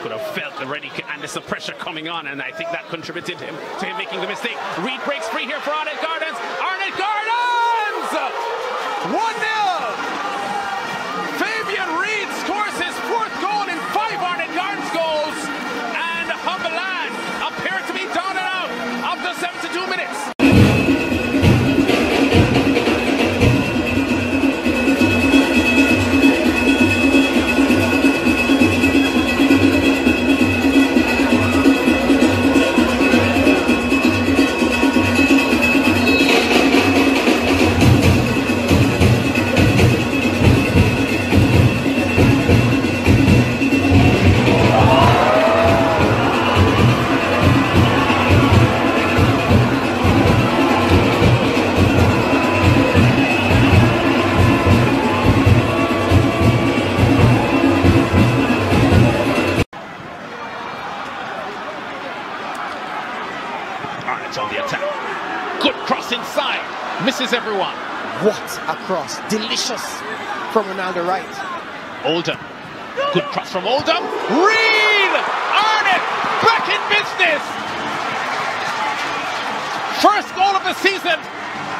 could have felt the ready and the pressure coming on, and I think that contributed to him, to him making the mistake. Reid breaks free here for Arnett Gardens. Arnett Gardens! On the attack. Good cross inside. Misses everyone. What a cross. Delicious from Ronaldo Wright. Oldham. Good cross from Oldham. Reid! Arnett back in business! First goal of the season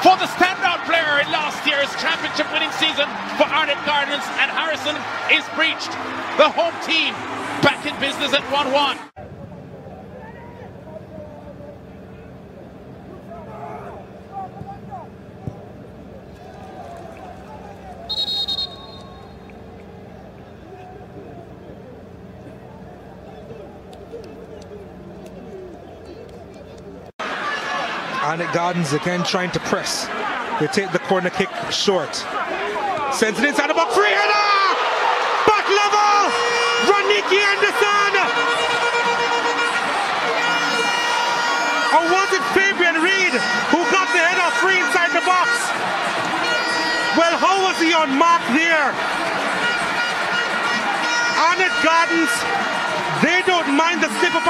for the standout player in last year's championship winning season for Arnett Gardens and Harrison is breached. The home team back in business at 1 1 1. Arnett Gardens again trying to press. They take the corner kick short. Sends it inside the box. Free header! Back level! Raniki Anderson! Or was it Fabian Reid who got the header free inside the box? Well, how was he on mark there? Arnett Gardens, they don't mind the slip of